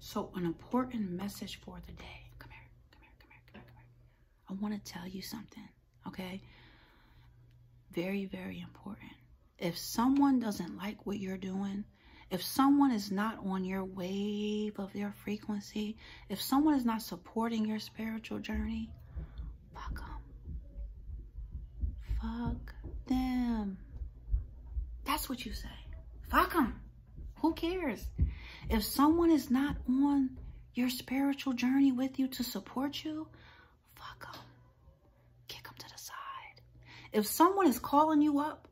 So an important message for the day. Come here, come here, come here, come here, come here. I want to tell you something, okay? Very, very important. If someone doesn't like what you're doing, if someone is not on your wave of their frequency, if someone is not supporting your spiritual journey, fuck them. Fuck them. That's what you say. Fuck them. Who cares? If someone is not on your spiritual journey with you to support you, fuck them. Kick them to the side. If someone is calling you up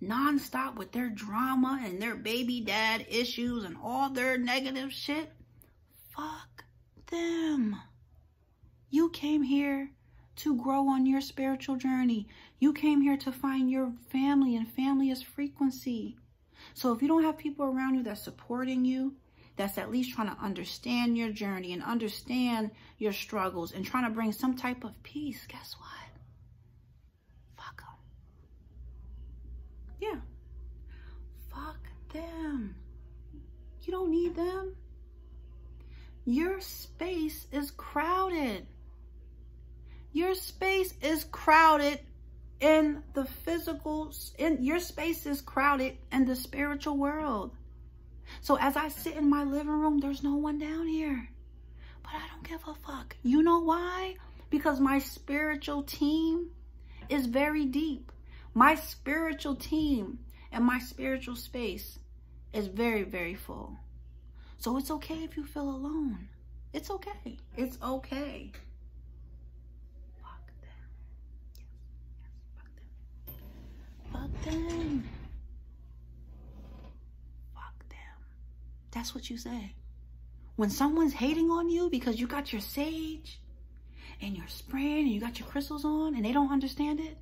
nonstop with their drama and their baby dad issues and all their negative shit, fuck them. You came here to grow on your spiritual journey. You came here to find your family and family is frequency. So if you don't have people around you that's supporting you, that's at least trying to understand your journey and understand your struggles and trying to bring some type of peace, guess what? Fuck them. Yeah. Fuck them. You don't need them. Your space is crowded. Your space is crowded in the physical, in your space is crowded in the spiritual world. So as I sit in my living room, there's no one down here. But I don't give a fuck. You know why? Because my spiritual team is very deep. My spiritual team and my spiritual space is very, very full. So it's okay if you feel alone. It's okay. It's okay. Fuck them. Yes. Fuck them. That's what you say. When someone's hating on you because you got your sage and your spraying and you got your crystals on and they don't understand it,